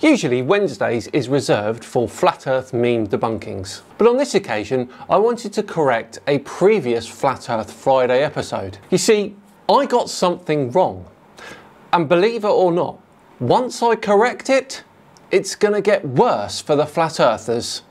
Usually Wednesdays is reserved for flat earth meme debunkings. But on this occasion, I wanted to correct a previous Flat Earth Friday episode. You see, I got something wrong. And believe it or not, once I correct it, it's gonna get worse for the flat earthers.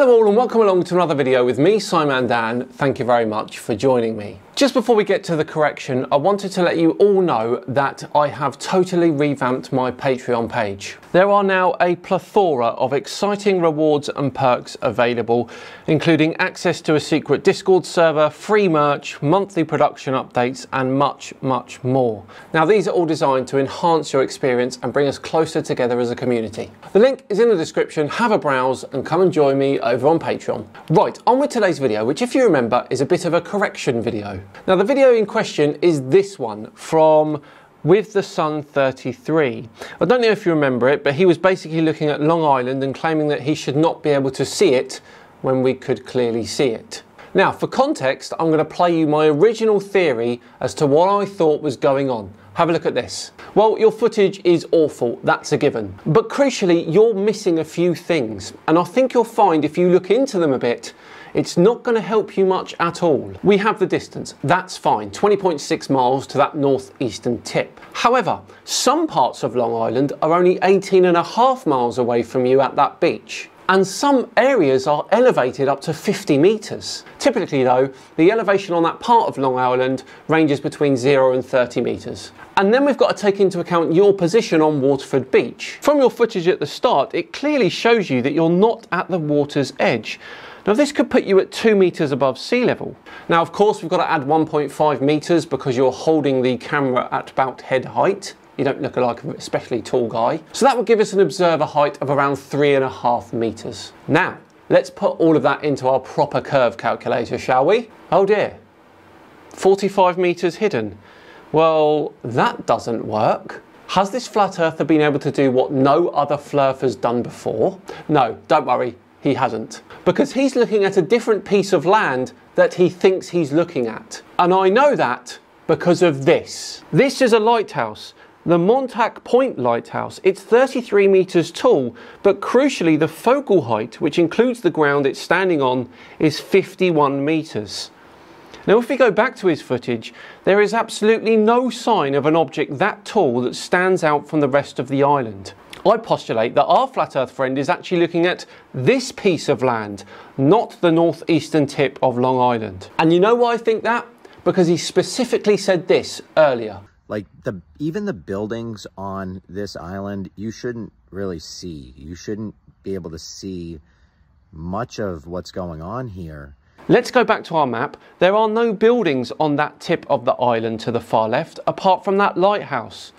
Hello all and welcome along to another video with me, SciManDan. Thank you very much for joining me. Just before we get to the correction, I wanted to let you all know that I have totally revamped my Patreon page. There are now a plethora of exciting rewards and perks available, including access to a secret Discord server, free merch, monthly production updates, and much, much more. Now, these are all designed to enhance your experience and bring us closer together as a community. The link is in the description, have a browse, and come and join me over on Patreon. Right, on with today's video, which if you remember is a bit of a correction video. Now the video in question is this one from with the Sun 33. I don't know if you remember it, but he was basically looking at Long Island and claiming that he should not be able to see it when we could clearly see it. Now, for context, I'm going to play you my original theory as to what I thought was going on. Have a look at this. Well, your footage is awful, that's a given. But crucially, you're missing a few things. And I think you'll find if you look into them a bit, it's not going to help you much at all. We have the distance, that's fine, 20.6 miles to that northeastern tip. However, some parts of Long Island are only 18 and a half miles away from you at that beach and some areas are elevated up to 50 metres. Typically though, the elevation on that part of Long Island ranges between 0 and 30 metres. And then we've got to take into account your position on Waterford Beach. From your footage at the start, it clearly shows you that you're not at the water's edge. Now this could put you at 2 metres above sea level. Now of course we've got to add 1.5 metres because you're holding the camera at about head height. You don't look like an especially tall guy. So that would give us an observer height of around three and a half metres. Now, let's put all of that into our proper curve calculator, shall we? Oh dear, 45 metres hidden. Well, that doesn't work. Has this flat earther been able to do what no other flurf has done before? No, don't worry, he hasn't. Because he's looking at a different piece of land that he thinks he's looking at. And I know that because of this. This is a lighthouse, the Montauk Point Lighthouse. It's 33 metres tall, but crucially the focal height, which includes the ground it's standing on, is 51 metres. Now if we go back to his footage, there is absolutely no sign of an object that tall that stands out from the rest of the island. I postulate that our flat earth friend is actually looking at this piece of land, not the northeastern tip of Long Island. And you know why I think that? Because he specifically said this earlier. Like the even the buildings on this island, you shouldn't really see. You shouldn't be able to see much of what's going on here. Let's go back to our map. There are no buildings on that tip of the island to the far left, apart from that lighthouse.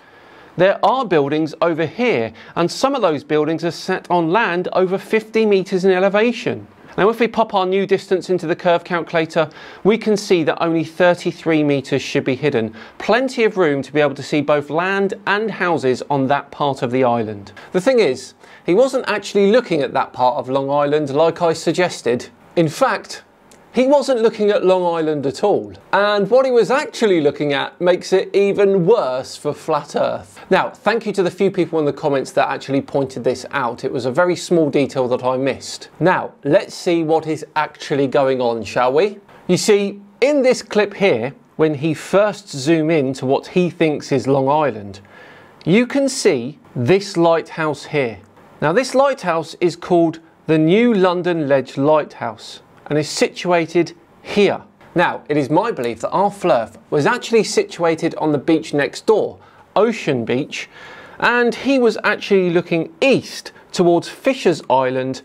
There are buildings over here, and some of those buildings are set on land over 50 metres in elevation. Now if we pop our new distance into the curve calculator, we can see that only 33 metres should be hidden. Plenty of room to be able to see both land and houses on that part of the island. The thing is, he wasn't actually looking at that part of Long Island like I suggested. In fact, he wasn't looking at Long Island at all. And what he was actually looking at makes it even worse for Flat Earth. Now, thank you to the few people in the comments that actually pointed this out. It was a very small detail that I missed. Now, let's see what is actually going on, shall we? You see, in this clip here, when he first zoom in to what he thinks is Long Island, you can see this lighthouse here. Now, this lighthouse is called the New London Ledge Lighthouse and is situated here. Now, it is my belief that our flurf was actually situated on the beach next door, Ocean Beach, and he was actually looking east towards Fisher's Island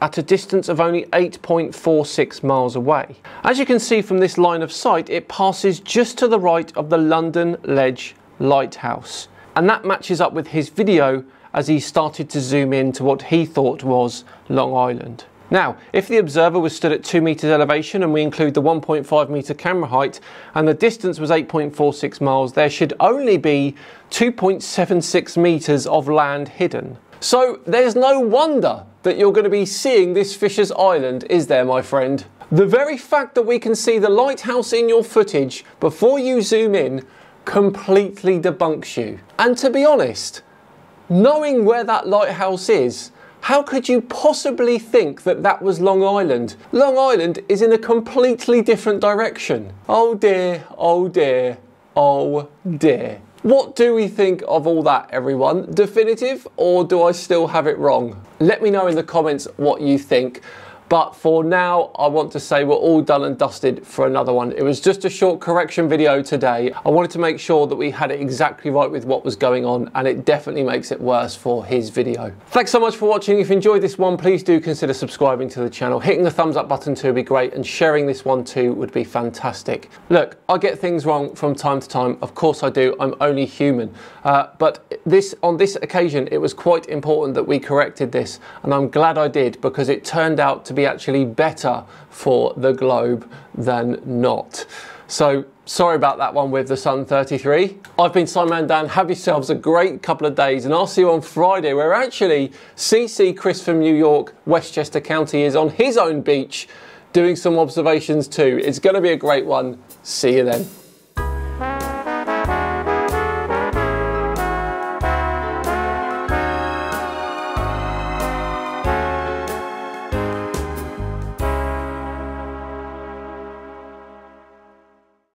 at a distance of only 8.46 miles away. As you can see from this line of sight, it passes just to the right of the London Ledge Lighthouse. And that matches up with his video as he started to zoom in to what he thought was Long Island. Now, if the observer was stood at 2 metres elevation and we include the 1.5 metre camera height and the distance was 8.46 miles, there should only be 2.76 metres of land hidden. So there's no wonder that you're going to be seeing this Fisher's Island, is there, my friend? The very fact that we can see the lighthouse in your footage before you zoom in completely debunks you. And to be honest, knowing where that lighthouse is, how could you possibly think that that was Long Island? Long Island is in a completely different direction. Oh dear, oh dear, oh dear. What do we think of all that, everyone? Definitive, or do I still have it wrong? Let me know in the comments what you think. But for now, I want to say we're all done and dusted for another one. It was just a short correction video today. I wanted to make sure that we had it exactly right with what was going on, and it definitely makes it worse for his video. Thanks so much for watching. If you enjoyed this one, please do consider subscribing to the channel. Hitting the thumbs up button too would be great, and sharing this one too would be fantastic. Look, I get things wrong from time to time. Of course I do. I'm only human. Uh, but this on this occasion, it was quite important that we corrected this, and I'm glad I did because it turned out to be be actually better for the globe than not. So sorry about that one with the Sun 33. I've been SciManDan. Have yourselves a great couple of days and I'll see you on Friday where actually CC Chris from New York, Westchester County is on his own beach doing some observations too. It's going to be a great one. See you then.